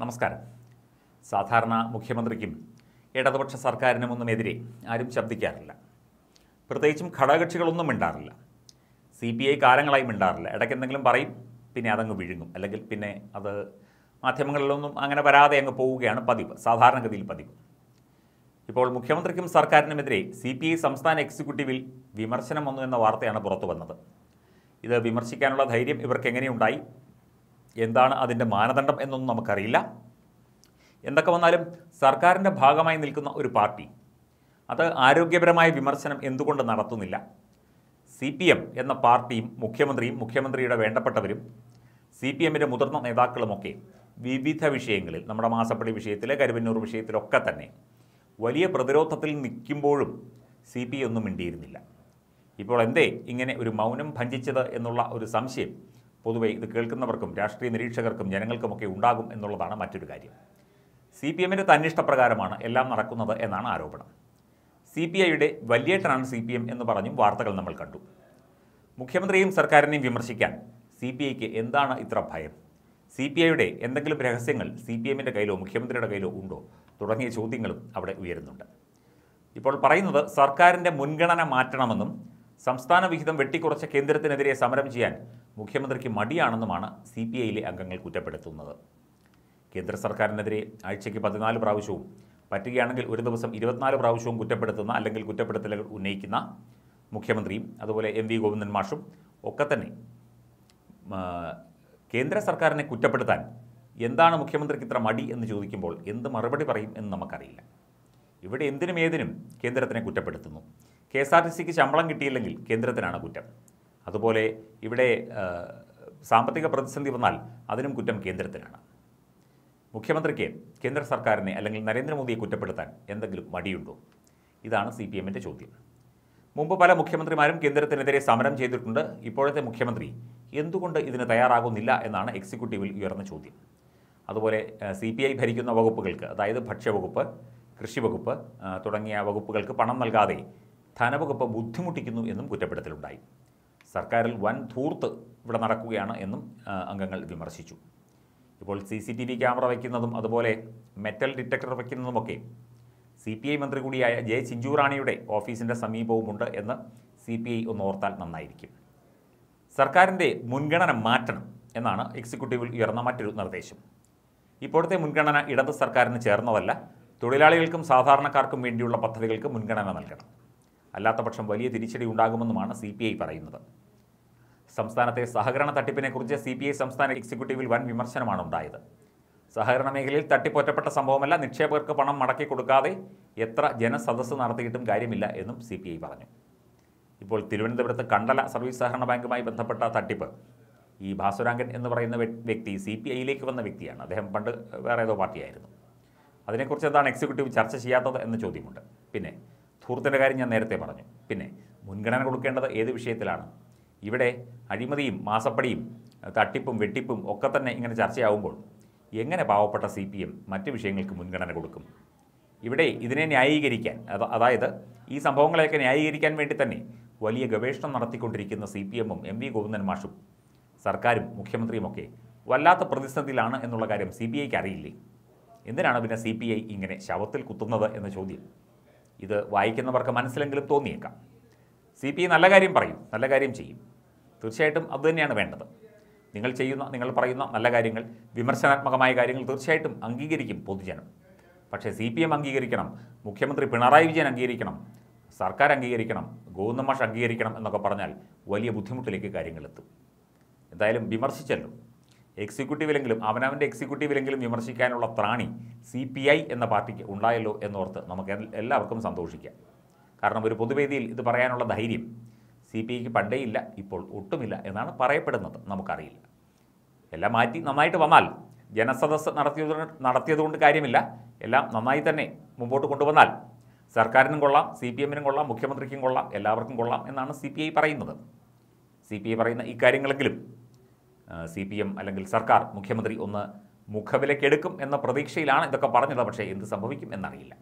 നമസ്കാരം. സാധാരണ മുഖ്യമന്ത്രിക്കും ഇടതുപക്ഷ സർക്കാരിനും ഒന്നും ആരും ശബ്ദിക്കാറില്ല. പ്രത്യേകിച്ചും ഘടകകക്ഷികളൊന്നും മിണ്ടാറില്ല. സി പി ഐ കാലങ്ങളായി മിണ്ടാറില്ല. ഇടയ്ക്ക് എന്തെങ്കിലും പറയും പിന്നെ അതങ്ങ് വിഴുങ്ങും. അല്ലെങ്കിൽ പിന്നെ അത് മാധ്യമങ്ങളിലൊന്നും അങ്ങനെ വരാതെ അങ്ങ് പോവുകയാണ് പതിവ് സാധാരണഗതിയിൽ പതിവ്. ഇപ്പോൾ മുഖ്യമന്ത്രിക്കും സർക്കാരിനുമെതിരെ സി പി ഐ സംസ്ഥാന എക്സിക്യൂട്ടീവിൽ വിമർശനം വന്നു എന്ന വാർത്തയാണ് പുറത്തു വന്നത് ഇത് വിമർശിക്കാനുള്ള ധൈര്യം ഇവർക്ക് എങ്ങനെയുണ്ടായി എന്താണ് അതിന്റെ മാനദണ്ഡം എന്നൊന്നും നമുക്കറിയില്ല. എന്തൊക്കെ വന്നാലും സർക്കാരിന്റെ ഭാഗമായി നിൽക്കുന്ന ഒരു പാർട്ടി അത് ആരോഗ്യപരമായ വിമർശനം എന്തുകൊണ്ട് നടത്തുന്നില്ല? സി പി എം എന്ന പാർട്ടിയും മുഖ്യമന്ത്രിയും മുഖ്യമന്ത്രിയുടെ വേണ്ടപ്പെട്ടവരും സി പി എമ്മിന്റെ മുതിർന്ന നേതാക്കളുമൊക്കെ വിവിധ വിഷയങ്ങളിൽ നമ്മുടെ മാസപ്പടി വിഷയത്തിൽ കരുവന്നൂർ വിഷയത്തിലൊക്കെ തന്നെ വലിയ പ്രതിരോധത്തിൽ നിൽക്കുമ്പോഴും സി പി ഒന്നും മിണ്ടിയിരുന്നില്ല. ഇപ്പോൾ എന്തേ ഇങ്ങനെ ഒരു മൗനം ഭഞ്ചിച്ചത് എന്നുള്ള ഒരു സംശയം പൊതുവെ ഇത് കേൾക്കുന്നവർക്കും രാഷ്ട്രീയ നിരീക്ഷകർക്കും ജനങ്ങൾക്കുമൊക്കെ ഉണ്ടാകും എന്നുള്ളതാണ് മറ്റൊരു കാര്യം. സി പി എമ്മിന്റെ തന്നിഷ്ടപ്രകാരമാണ് എല്ലാം നടക്കുന്നത് എന്നാണ് ആരോപണം. സി പി ഐയുടെ വലിയേട്ടനാണ് സി പി എം എന്ന് പറഞ്ഞും വാർത്തകൾ നമ്മൾ കണ്ടു. മുഖ്യമന്ത്രിയും സർക്കാരിനെയും വിമർശിക്കാൻ സി പി ഐക്ക് എന്താണ് ഇത്ര ഭയം? സി പി ഐയുടെ എന്തെങ്കിലും രഹസ്യങ്ങൾ സി പി എമ്മിന്റെ കയ്യിലോ മുഖ്യമന്ത്രിയുടെ കയ്യിലോ ഉണ്ടോ? തുടങ്ങിയ ചോദ്യങ്ങളും അവിടെ ഉയരുന്നുണ്ട്. ഇപ്പോൾ പറയുന്നത് സർക്കാരിന്റെ മുൻഗണന മാറ്റണമെന്നും സംസ്ഥാന വിഹിതം വെട്ടിക്കുറച്ച കേന്ദ്രത്തിനെതിരെ സമരം ചെയ്യാൻ മുഖ്യമന്ത്രിക്ക് മടിയാണെന്നുമാണ് സി പി ഐയിലെ അംഗങ്ങൾ കുറ്റപ്പെടുത്തുന്നത്. കേന്ദ്ര സർക്കാരിനെതിരെ ആഴ്ചയ്ക്ക് പതിനാല് പ്രാവശ്യവും പറ്റുകയാണെങ്കിൽ ഒരു ദിവസം ഇരുപത്തിനാല് പ്രാവശ്യവും കുറ്റപ്പെടുത്തുന്ന അല്ലെങ്കിൽ കുറ്റപ്പെടുത്തലുകൾ ഉന്നയിക്കുന്ന മുഖ്യമന്ത്രിയും അതുപോലെ എം വി ഗോവിന്ദൻ മാഷും ഒക്കെ തന്നെ കേന്ദ്ര സർക്കാരിനെ കുറ്റപ്പെടുത്താൻ എന്താണ് മുഖ്യമന്ത്രിക്ക് ഇത്ര മടി എന്ന് ചോദിക്കുമ്പോൾ എന്ത് മറുപടി പറയും എന്ന് നമുക്കറിയില്ല. ഇവിടെ എന്തിനും ഏതിനും കേന്ദ്രത്തിനെ കുറ്റപ്പെടുത്തുന്നു. കെ എസ് ആർ ടി സിക്ക് ശമ്പളം കിട്ടിയില്ലെങ്കിൽ കേന്ദ്രത്തിനാണ് കുറ്റം. അതുപോലെ ഇവിടെ സാമ്പത്തിക പ്രതിസന്ധി വന്നാൽ അതിനും കുറ്റം കേന്ദ്രത്തിനാണ് മുഖ്യമന്ത്രിക്ക് കേന്ദ്ര സർക്കാരിനെ അല്ലെങ്കിൽ നരേന്ദ്രമോദിയെ കുറ്റപ്പെടുത്താൻ എന്തെങ്കിലും മടിയുണ്ടോ? ഇതാണ് സി പി എമ്മിന്റെ ചോദ്യം. മുമ്പ് പല മുഖ്യമന്ത്രിമാരും കേന്ദ്രത്തിനെതിരെ സമരം ചെയ്തിട്ടുണ്ട്. ഇപ്പോഴത്തെ മുഖ്യമന്ത്രി എന്തുകൊണ്ട് ഇതിന് തയ്യാറാകുന്നില്ല എന്നാണ് എക്സിക്യൂട്ടീവിൽ ഉയർന്ന ചോദ്യം. അതുപോലെ സി പി ഐ ഭരിക്കുന്ന വകുപ്പുകൾക്ക് അതായത് ഭക്ഷ്യവകുപ്പ് കൃഷി വകുപ്പ് തുടങ്ങിയ വകുപ്പുകൾക്ക് പണം നൽകാതെ ധനവകുപ്പ് ബുദ്ധിമുട്ടിക്കുന്നു എന്നും കുറ്റപ്പെടുത്തലുണ്ടായി. സർക്കാരിൽ വൻ ധൂർത്ത് ഇവിടെ നടക്കുകയാണ് എന്നും അംഗങ്ങൾ വിമർശിച്ചു. ഇപ്പോൾ C C T V camera വയ്ക്കുന്നതും അതുപോലെ മെറ്റൽ ഡിറ്റക്ടർ വയ്ക്കുന്നതുമൊക്കെ സി പി ഐ മന്ത്രി കൂടിയായ ജെ ചിഞ്ചുറാണിയുടെ ഓഫീസിന്റെ സമീപവുമുണ്ട് എന്ന് സി പി ഐ ഒന്ന് ഓർത്താൽ നന്നായിരിക്കും. സർക്കാരിന്റെ മുൻഗണന മാറ്റണം എന്നാണ് എക്സിക്യൂട്ടീവിൽ ഉയർന്ന മറ്റൊരു നിർദ്ദേശം. ഇപ്പോഴത്തെ മുൻഗണന ഇടത് സർക്കാരിന് ചേർന്നതല്ല തൊഴിലാളികൾക്കും സാധാരണക്കാർക്കും വേണ്ടിയുള്ള പദ്ധതികൾക്ക് മുൻഗണന നൽകണം. അല്ലാത്തപക്ഷം വലിയ തിരിച്ചടി ഉണ്ടാകുമെന്നുമാണ് സി പറയുന്നത്. സംസ്ഥാനത്തെ സഹകരണ തട്ടിപ്പിനെക്കുറിച്ച് സി പി ഐ സംസ്ഥാന എക്സിക്യൂട്ടീവിൽ വൻ വിമർശനമാണ് ഉണ്ടായത്. സഹകരണ മേഖലയിൽ തട്ടിപ്പൊറ്റപ്പെട്ട സംഭവമല്ല നിക്ഷേപകർക്ക് പണം മടക്കി കൊടുക്കാതെ എത്ര ജനസദസ്സ് നടത്തിയിട്ടും കാര്യമില്ല എന്നും സി പി ഐ പറഞ്ഞു. ഇപ്പോൾ തിരുവനന്തപുരത്ത് കണ്ടല സർവീസ് സഹകരണ ബാങ്കുമായി ബന്ധപ്പെട്ട തട്ടിപ്പ്. ഈ ഭാസുരാങ്കൻ എന്ന് പറയുന്ന വ്യക്തി സി പി ഐയിലേക്ക് വന്ന വ്യക്തിയാണ്. അദ്ദേഹം പണ്ട് വേറെ ഏതോ പാർട്ടിയായിരുന്നു. അതിനെക്കുറിച്ച് എന്താണ് എക്സിക്യൂട്ടീവ് ചർച്ച ചെയ്യാത്തത് എന്ന ചോദ്യമുണ്ട്. പിന്നെ ധൂർത്തിന്റെ കാര്യം ഞാൻ നേരത്തെ പറഞ്ഞു. പിന്നെ മുൻഗണന കൊടുക്കേണ്ടത് ഏത് വിഷയത്തിലാണ്? ഇവിടെ അഴിമതിയും മാസപ്പടിയും തട്ടിപ്പും വെട്ടിപ്പും ഒക്കെ തന്നെ ഇങ്ങനെ ചർച്ചയാവുമ്പോൾ എങ്ങനെ പാവപ്പെട്ട സി പി എം മറ്റ് വിഷയങ്ങൾക്ക് മുൻഗണന കൊടുക്കും? ഇവിടെ ഇതിനെ ന്യായീകരിക്കാൻ അത- അതായത് ഈ സംഭവങ്ങളെയൊക്കെ ന്യായീകരിക്കാൻ വേണ്ടി തന്നെ വലിയ ഗവേഷണം നടത്തിക്കൊണ്ടിരിക്കുന്ന സി പി എമ്മും എം വി ഗോവിന്ദൻ മാഷും സർക്കാരും മുഖ്യമന്ത്രിയുമൊക്കെ വല്ലാത്ത പ്രതിസന്ധിയിലാണ് എന്നുള്ള കാര്യം സി ബി ഐക്ക് അറിയില്ലേ? എന്തിനാണ് പിന്നെ സി പി ഐ ഇങ്ങനെ ശവത്തിൽ കുത്തുന്നത് എന്ന ചോദ്യം? ഇത് വായിക്കുന്നവർക്ക് മനസ്സിലെങ്കിലും തോന്നിയേക്കാം. സി പി ഐ നല്ല കാര്യം പറയും നല്ല കാര്യം ചെയ്യും. തീർച്ചയായിട്ടും അതുതന്നെയാണ് വേണ്ടത്. നിങ്ങൾ ചെയ്യുന്ന നിങ്ങൾ പറയുന്ന നല്ല കാര്യങ്ങൾ വിമർശനാത്മകമായ കാര്യങ്ങൾ തീർച്ചയായിട്ടും അംഗീകരിക്കും പൊതുജനം. പക്ഷേ സി പി എം അംഗീകരിക്കണം മുഖ്യമന്ത്രി പിണറായി വിജയൻ അംഗീകരിക്കണം സർക്കാർ അംഗീകരിക്കണം ഗോവിന്ദമാഷ് അംഗീകരിക്കണം എന്നൊക്കെ പറഞ്ഞാൽ വലിയ ബുദ്ധിമുട്ടിലേക്ക് കാര്യങ്ങളെത്തും എന്തായാലും വിമർശിച്ചല്ലോ. എക്സിക്യൂട്ടീവിലെങ്കിലും അവനവന്റെ എക്സിക്യൂട്ടീവിലെങ്കിലും വിമർശിക്കാനുള്ള ത്രാണി സി പി ഐ എന്ന പാർട്ടിക്ക് ഉണ്ടായല്ലോ എന്നോർത്ത് നമുക്ക് എല്ലാവർക്കും സന്തോഷിക്കാം. കാരണം ഒരു പൊതുവേദിയിൽ ഇത് പറയാനുള്ള ധൈര്യം സി പി ഐക്ക് പണ്ടേ ഇല്ല ഇപ്പോൾ ഒട്ടുമില്ല എന്നാണ് പറയപ്പെടുന്നത്. നമുക്കറിയില്ല. എല്ലാം മാറ്റി നന്നായിട്ട് വന്നാൽ ജനസദസ് നടത്തിയത് നടത്തിയതുകൊണ്ട് കാര്യമില്ല. എല്ലാം നന്നായി തന്നെ മുമ്പോട്ട് കൊണ്ടുവന്നാൽ സർക്കാരിനും കൊള്ളാം സി പി എമ്മിനും കൊള്ളാം മുഖ്യമന്ത്രിക്കും കൊള്ളാം എല്ലാവർക്കും കൊള്ളാം എന്നാണ് സി പി ഐ പറയുന്നത്. സി പി ഐ പറയുന്ന ഇക്കാര്യങ്ങളെങ്കിലും സി പി എം അല്ലെങ്കിൽ സർക്കാർ മുഖ്യമന്ത്രി ഒന്ന് മുഖവിലക്കെടുക്കും എന്ന പ്രതീക്ഷയിലാണ് ഇതൊക്കെ പറഞ്ഞത്. പക്ഷേ എന്ത് സംഭവിക്കും എന്നറിയില്ല.